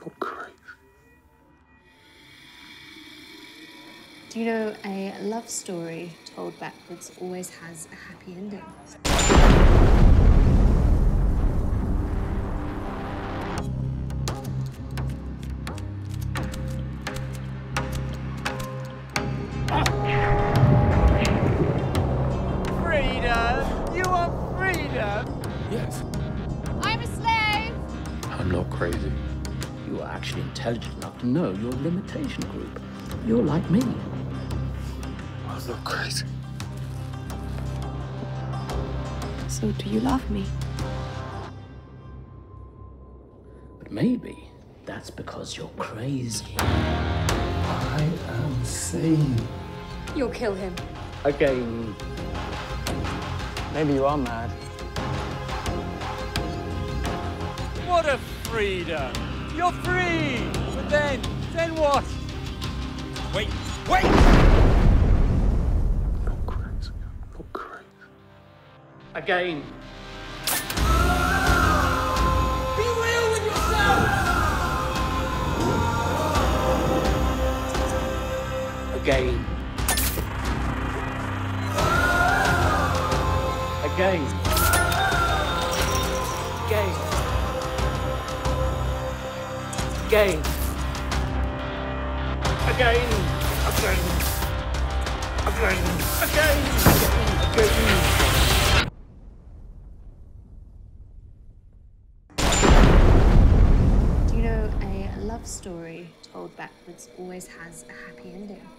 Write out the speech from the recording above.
Oh, not crazy. Do you know a love story told backwards always has a happy ending? Freedom! You want freedom? Yes. I'm a slave! I'm not crazy. You are actually intelligent enough to know your limitation group. You're like me. I'm not crazy. So, do you love me? But maybe that's because you're crazy. I am sane. You'll kill him. Again, Maybe you are mad. What a freedom! You're free! But then, then what? Wait, wait! Not crazy. Not crazy. again. Be real with yourself! Again. Again. Again. Again. Again. Again. Again. Again. Again. Do you know a love story told backwards always has a happy ending?